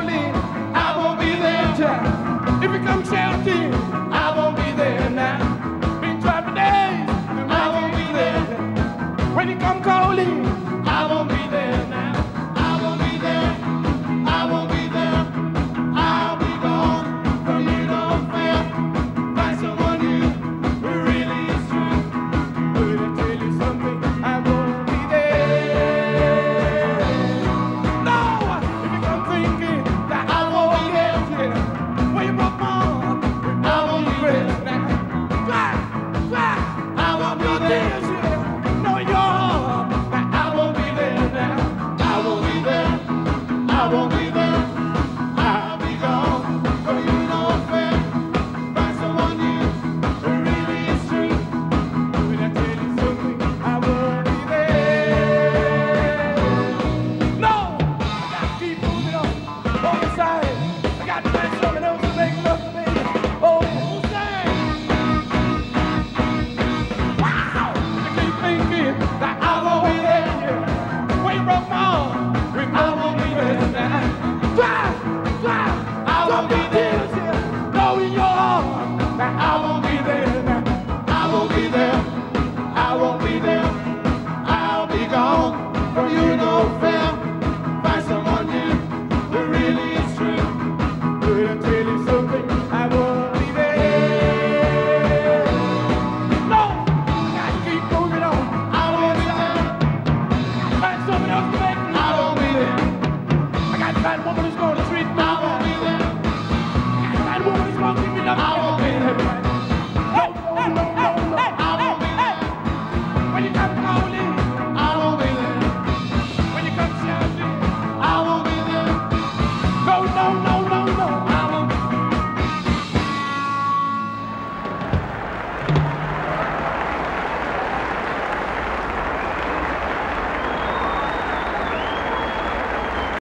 slowly I won't be